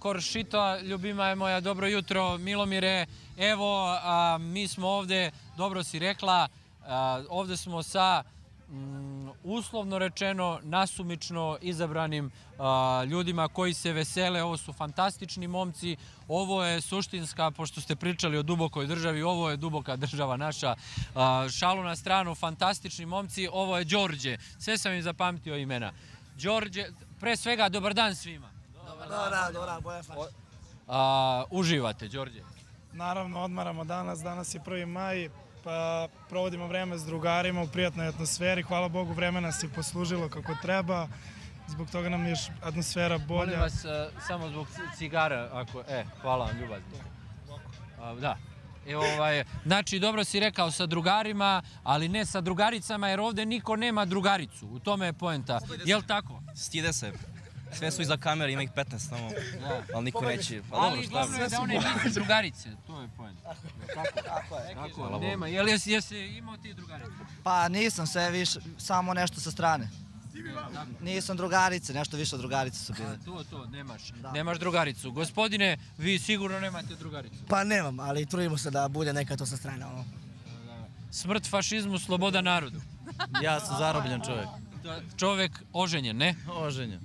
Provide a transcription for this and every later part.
Koršita, ljubima je moja, dobro jutro, Milomire. Evo, a, mi smo ovde, dobro si rekla, a, ovde smo sa mm, uslovno rečeno nasumično izabranim a, ljudima koji se vesele. Ovo su fantastični momci. Ovo je suštinska, pošto ste pričali o dubokoj državi, ovo je duboka država naša. Šalu na stranu, fantastični momci. Ovo je Đorđe. Sve sam im zapamtio imena. Đorđe, pre svega, dobar dan svima. Dobra, dobra, boja faš. A, uživate, Đorđe. Naravno, odmaramo danas, danas je 1. maj, pa provodimo vreme s drugarima u prijatnoj atmosferi. Hvala Bogu, vreme nas je poslužilo kako treba. Zbog toga nam je atmosfera bolja. Molim vas, a, samo zbog ci- cigara, ako... E, hvala vam, ljubazni. A, da. E, ovaj, znači, dobro si rekao sa drugarima, ali ne sa drugaricama, jer ovde niko nema drugaricu. U tome je poenta. Jel tako? Stide se. Sve su iza kamere, ima ih 15 tamo. Da. Ali niko neće. Pa dobro, Ali šta? glavno je da one nisu drugarice. To je poenta. Tako je. Tako, nema. Jel jesi, jesi imao ti drugarice? Pa nisam sve više, samo nešto sa strane. Nisam drugarice, nešto više od drugarice su bile. To, to, nemaš. Nemaš drugaricu. Gospodine, vi sigurno nemate drugaricu. Pa nemam, ali trudimo se da bude neka to sa strane. Ono. Smrt fašizmu, sloboda narodu. Ja sam zarobljen čovjek. Da, Čovek oženjen, ne? Oženjen.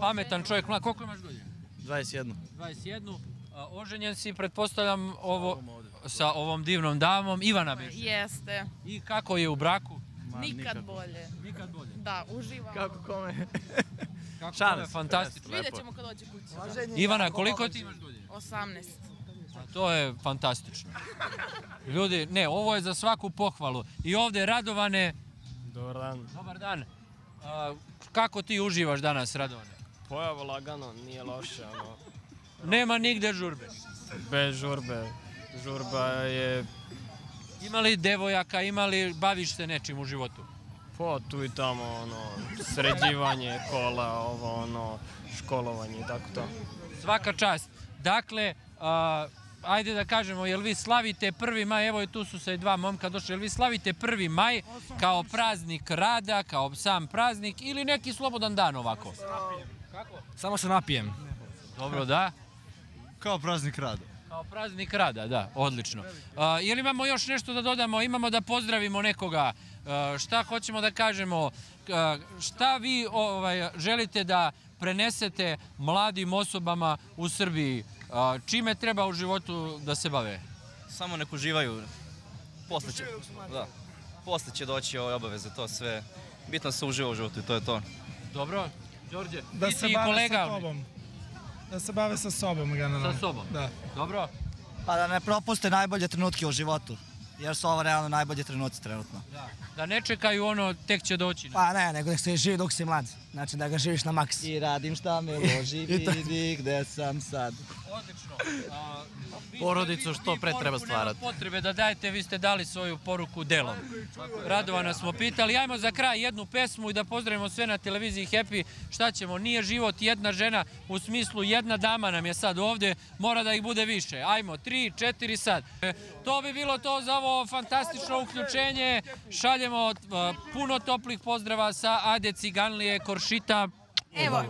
Pametan čovjek, mlad. Koliko imaš godina? 21. 21. A, oženjen si, pretpostavljam, ovo, sa ovom divnom damom, Ivana Beš. Jeste. I kako je u braku? Nikad bolje. Nikad bolje. Da, uživam. Kako kome? Kako se. fantastično. Vidjet ćemo kad dođe kući. Ivana, koliko ti imaš godina? 18. A to je fantastično. Ljudi, ne, ovo je za svaku pohvalu. I ovde Radovane, Dobar dan. dobar dan. A, kako ti uživaš danas, Radovane? Pojavo lagano, nije loše, ono, Nema nigde žurbe. bez žurbe. Žurba je Ima li devojaka, ima li, baviš se nečim u životu? po tu i tamo, ono, sređivanje kola, ovo, ono, školovanje i tako to. Svaka čast. Dakle, a, ajde da kažemo, jel vi slavite 1. maj, evo i tu su se dva momka došli, jel vi slavite 1. maj kao praznik rada, kao sam praznik ili neki slobodan dan ovako? Samo se napijem. Dobro, da. Kao praznik rada. Kao praznik rada, da, odlično. A, jel imamo još nešto da dodamo? Imamo da pozdravimo nekoga. A, šta hoćemo da kažemo? A, šta vi ovaj, želite da prenesete mladim osobama u Srbiji? A, čime treba u životu da se bave? Samo nek uživaju. Posle će, da. Posle će doći ove obaveze, to sve. Bitno se uživa u životu i to je to. Dobro? Đorđe, Da ti se si bave kolega sa sobom. Da se bave sa sobom, generalno. sa sobom. Da. Dobro? Pa da ne propuste najbolje trenutke u životu. Jer su ovo realno najbolji trenuci trenutno. Da. Da ne čekaju ono, tek će doći. Pa ne, nego da se živi dok si mlad. Znači da ga živiš na maks. I radim šta me loži, vidi gde sam sad. Odlično. A, Porodicu što pre treba stvarati. potrebe da dajete, vi ste dali svoju poruku delom. Radovana smo pitali. Ajmo za kraj jednu pesmu i da pozdravimo sve na televiziji Happy. Šta ćemo? Nije život jedna žena, u smislu jedna dama nam je sad ovde, mora da ih bude više. Ajmo, tri, četiri sad. To bi bilo to za ovo fantastično uključenje. Šaljemo puno toplih pozdrava sa Ade Ciganlije, Koršita. Evo,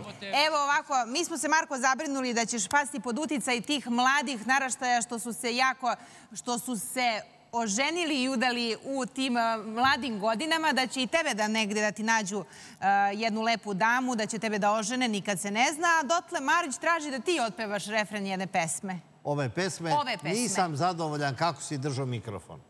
evo ovako, mi smo se Marko zabrinuli da ćeš pasti pod uticaj tih mladih naraštaja što su se jako, što su se oženili i udali u tim a, mladim godinama, da će i tebe da negde da ti nađu a, jednu lepu damu, da će tebe da ožene, nikad se ne zna, a dotle Marić traži da ti otpevaš refren jedne pesme. ove pesme, Ove pesme. nisam zadovoljan kako si držao mikrofon.